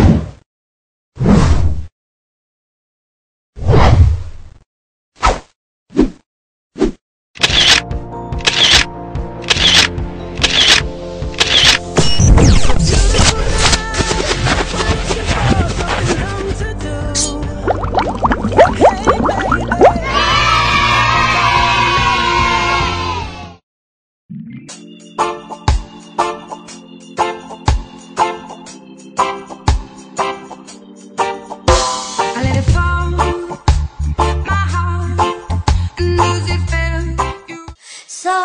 you.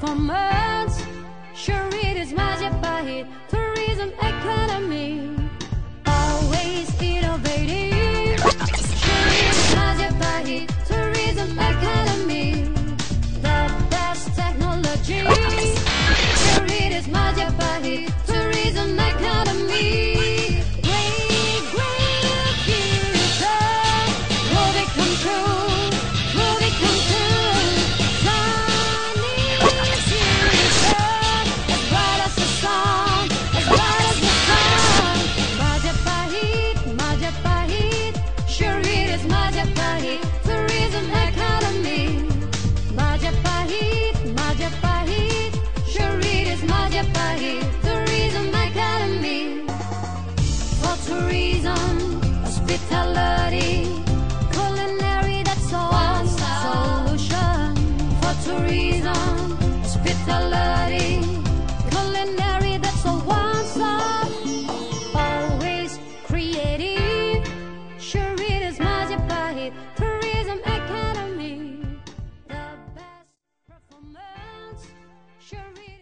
for months. Sure, it is magic, but it reason I reason. Spit the love.